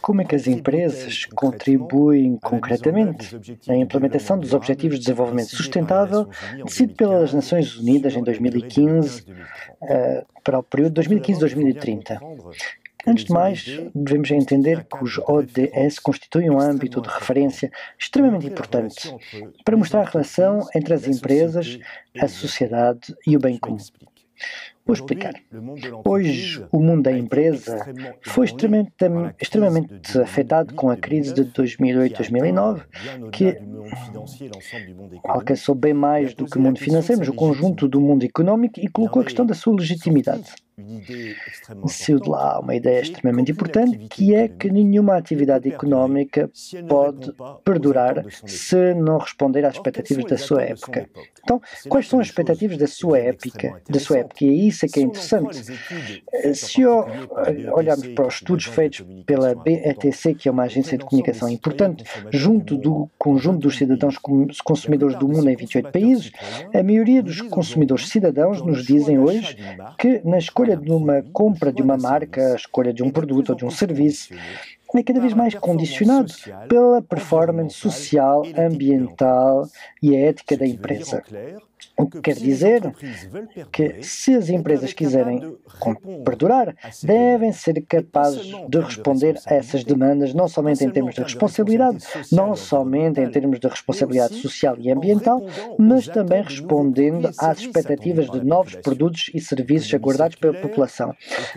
Como é que as empresas contribuem concretamente na implementação dos Objetivos de Desenvolvimento Sustentável, decidido pelas Nações Unidas em 2015 uh, para o período 2015-2030? Antes de mais, devemos entender que os ODS constituem um âmbito de referência extremamente importante para mostrar a relação entre as empresas, a sociedade e o bem comum. Vou explicar. Hoje, o mundo da empresa foi extremamente, extremamente afetado com a crise de 2008-2009, que alcançou bem mais do que o mundo financeiro, mas o conjunto do mundo económico e colocou a questão da sua legitimidade. Saiu de lá uma ideia extremamente importante, que é que nenhuma atividade económica pode perdurar se não responder às expectativas da sua época. Então, quais são as expectativas da sua época? Da sua época? E isso é que é interessante. Se olharmos para os estudos feitos pela BETC, que é uma agência de comunicação importante, junto do conjunto dos cidadãos consumidores do mundo em 28 países, a maioria dos consumidores cidadãos nos dizem hoje que na escolha escolha de uma compra de uma marca, a escolha de um produto ou de um serviço, é cada vez mais condicionado pela performance social, ambiental e ética da empresa. O que quer dizer que, se as empresas quiserem perdurar, devem ser capazes de responder a essas demandas, não somente em termos de responsabilidade, não somente em termos de responsabilidade social e ambiental, mas também respondendo às expectativas de novos produtos e serviços aguardados pela população.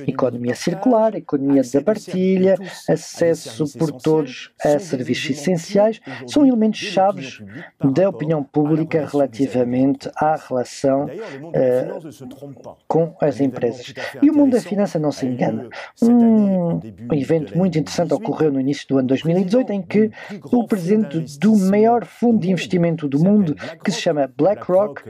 Economia circular, economia da partilha, acesso por todos a serviços essenciais são elementos chaves da opinião pública relativamente à relação uh, com as empresas. E o mundo da finança não se engana. Um evento muito interessante ocorreu no início do ano 2018 em que o presidente do maior fundo de investimento do mundo, que se chama BlackRock,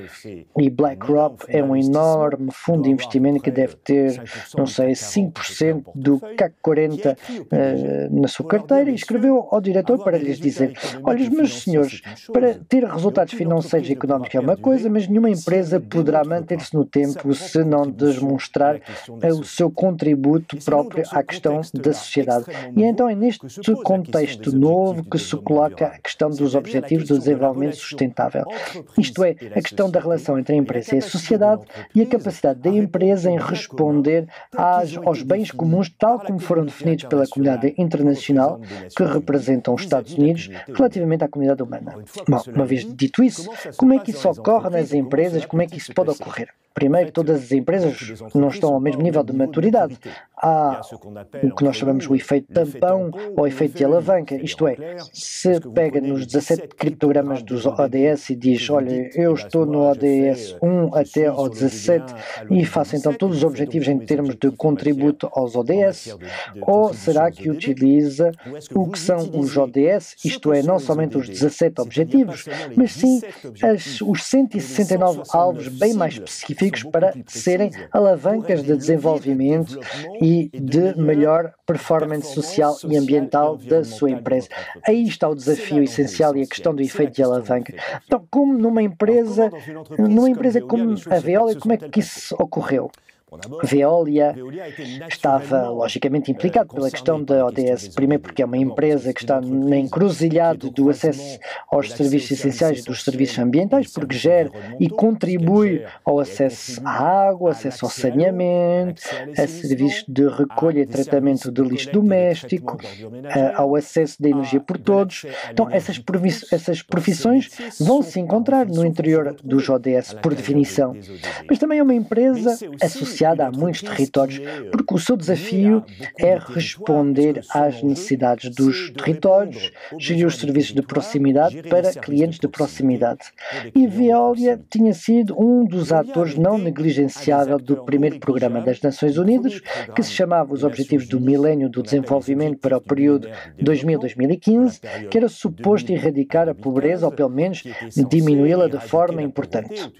e BlackRock é um enorme fundo de investimento que deve ter, não sei, 5% do CAC 40 uh, na sua carteira, e escreveu ao diretor para lhes dizer: Olha, meus senhores, para ter resultados financeiros e económicos é uma coisa, mas nenhuma empresa poderá manter-se no tempo se não demonstrar o seu contributo próprio à questão da sociedade. E então é neste contexto novo que se coloca a questão dos objetivos do desenvolvimento sustentável. Isto é, a questão da relação entre a empresa e a sociedade e a capacidade da empresa em responder às, aos bens comuns tal como foram definidos pela comunidade internacional que representam os Estados Unidos relativamente à comunidade humana. Bom, uma vez dito isso, como é que isso ocorre nas empresas? Como é que isso pode ocorrer? Primeiro, todas as empresas não estão ao mesmo nível de maturidade. Há o que nós chamamos o efeito tampão ou efeito de alavanca, isto é, se pega nos 17 criptogramas dos ODS e diz, olha, eu estou no ODS 1 até ao 17 e faço então todos os objetivos em termos de contributo aos ODS, ou será que utiliza o que são os ODS, isto é, não somente os 17 objetivos, mas sim as, os 169 alvos bem mais específicos específicos para serem alavancas de desenvolvimento e de melhor performance social e ambiental da sua empresa. Aí está o desafio essencial e a questão do efeito de alavanca. Então, como numa empresa, numa empresa como a Veolia, como é que isso ocorreu? Veolia estava logicamente implicado pela questão da ODS, primeiro porque é uma empresa que está na encruzilhada do acesso aos serviços essenciais dos serviços ambientais, porque gera e contribui ao acesso à água, acesso ao saneamento, a serviços de recolha e tratamento de lixo doméstico, ao acesso da energia por todos. Então, essas, essas profissões vão se encontrar no interior dos ODS, por definição. Mas também é uma empresa associada associada a muitos territórios, porque o seu desafio é responder às necessidades dos territórios, gerir os serviços de proximidade para clientes de proximidade. E Veolia tinha sido um dos atores não negligenciável do primeiro programa das Nações Unidas, que se chamava os Objetivos do Milénio do Desenvolvimento para o período 2000-2015, que era suposto erradicar a pobreza ou pelo menos diminuí-la de forma importante.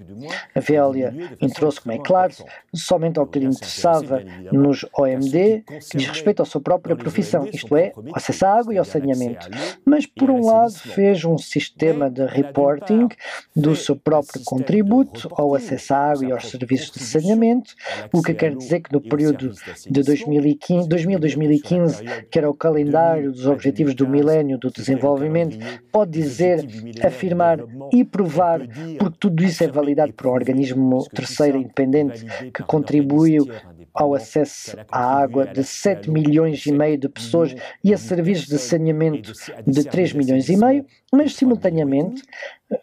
A Veolia entrou-se, como é claro, somente relativamente ao que lhe interessava nos OMD, que diz respeito à sua própria profissão, isto é, acesso à água e ao saneamento. Mas, por um lado, fez um sistema de reporting do seu próprio contributo ao acesso à água e aos serviços de saneamento, o que quer dizer que no período de 2015, 2015 que era o calendário dos Objetivos do Milénio do Desenvolvimento, pode dizer, afirmar e provar, porque tudo isso é validado por um organismo terceiro independente que contribuiu ao acesso à água de 7 milhões e meio de pessoas e a serviços de saneamento de 3 milhões e meio, mas simultaneamente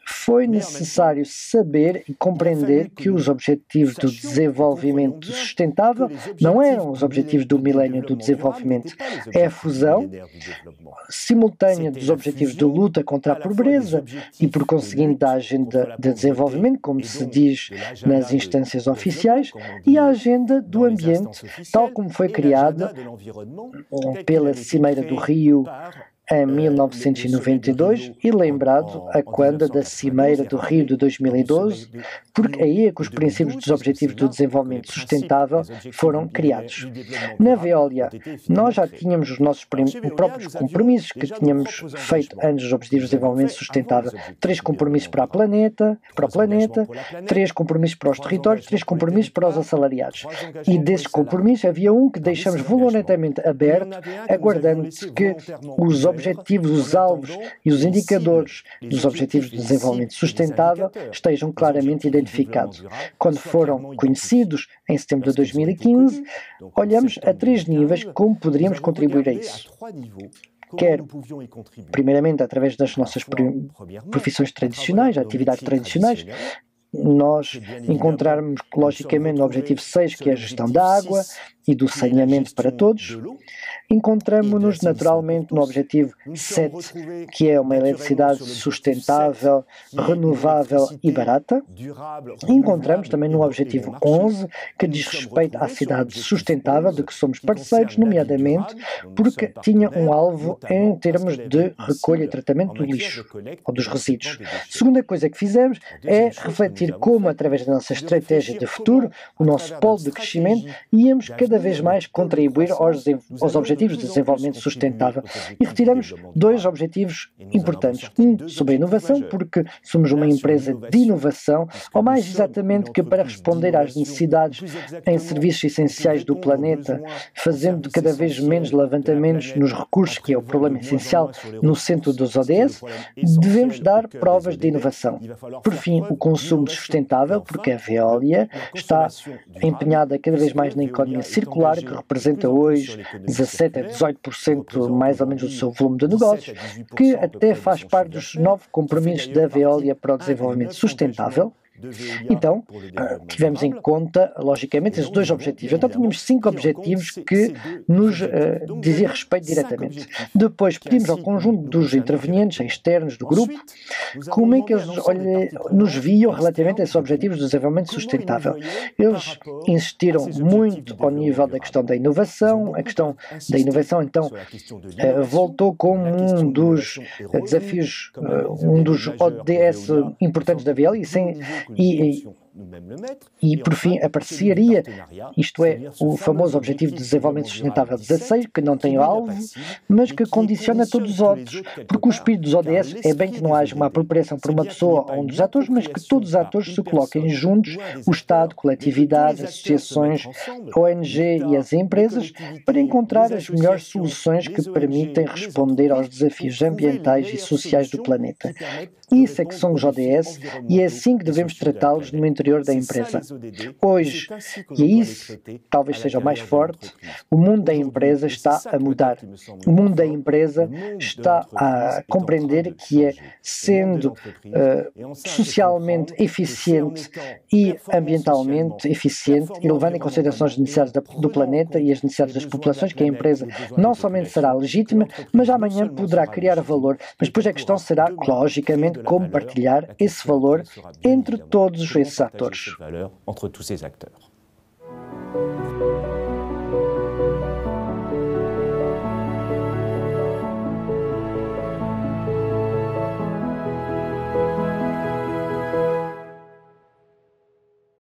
foi necessário saber e compreender que os objetivos do desenvolvimento sustentável não eram os objetivos do milénio do desenvolvimento, é a fusão simultânea dos objetivos de luta contra a pobreza e, por conseguinte, da agenda de desenvolvimento, como se diz nas instâncias oficiais, e a agenda do ambiente, tal como foi criada pela Cimeira do Rio em 1992 e lembrado a quando da Cimeira do Rio de 2012, porque aí é que os princípios dos Objetivos do Desenvolvimento Sustentável foram criados. Na Veolia, nós já tínhamos os nossos próprios compromissos que tínhamos feito antes dos Objetivos de Desenvolvimento Sustentável. Três compromissos para, a planeta, para o planeta, três compromissos para os territórios, três compromissos para os assalariados. E desses compromissos havia um que deixamos voluntariamente aberto, aguardando que os objetivos, os alvos e os indicadores dos Objetivos de Desenvolvimento Sustentável estejam claramente identificados. Quando foram conhecidos, em setembro de 2015, olhamos a três níveis como poderíamos contribuir a isso quer, primeiramente, através das nossas profissões tradicionais, atividades tradicionais, nós encontrarmos, logicamente, no objetivo 6, que é a gestão da água e do saneamento para todos, encontramos-nos naturalmente no objetivo 7, que é uma eletricidade sustentável, renovável e barata. Encontramos também no objetivo 11, que diz respeito à cidade sustentável, de que somos parceiros, nomeadamente porque tinha um alvo em termos de recolha e tratamento do lixo ou dos resíduos. Segunda coisa que fizemos é refletir como, através da nossa estratégia de futuro, o nosso polo de crescimento, íamos cada vez mais contribuir aos, aos objetivos Objetivos de Desenvolvimento Sustentável. e retiramos dois objetivos importantes. Um sobre a inovação, porque somos uma empresa de inovação, ou mais exatamente que para responder às necessidades em serviços essenciais do planeta, fazendo cada vez menos levantamentos nos recursos, que é o problema essencial no centro dos ODS, devemos dar provas de inovação. Por fim, o consumo sustentável, porque a Veolia está empenhada cada vez mais na economia circular, que representa hoje 17 até 18% mais ou menos do seu volume de negócios, que até faz parte dos nove compromissos da Veolia para o desenvolvimento sustentável, então, ah, tivemos em conta, logicamente, esses dois objetivos. Então, tínhamos cinco objetivos que nos uh, dizia respeito diretamente. Depois, pedimos ao conjunto dos intervenientes externos do grupo como é que eles olha, nos viam relativamente a esses objetivos de desenvolvimento sustentável. Eles insistiram muito ao nível da questão da inovação. A questão da inovação, então, uh, voltou como um dos desafios, uh, um dos ODS importantes da VL e sem e, e, por fim, apareceria, isto é, o famoso Objetivo de Desenvolvimento Sustentável 16, que não tem alvo, mas que condiciona todos os outros, porque o espírito dos ODS é bem que não haja uma apropriação por uma pessoa ou um dos atores, mas que todos os atores se coloquem juntos, o Estado, coletividades, associações, ONG e as empresas, para encontrar as melhores soluções que permitem responder aos desafios ambientais e sociais do planeta. Isso é que são os ODS e é assim que devemos tratá-los no interior da empresa. Hoje, e é isso talvez seja o mais forte, o mundo da empresa está a mudar. O mundo da empresa está a compreender que é sendo uh, socialmente eficiente e ambientalmente eficiente e levando em consideração as necessidades do planeta e as necessidades das populações, que a empresa não somente será legítima, mas amanhã poderá criar valor. Mas depois a questão será, logicamente, como partilhar esse valor entre todos esses atores. valeur entre tous ces acteurs.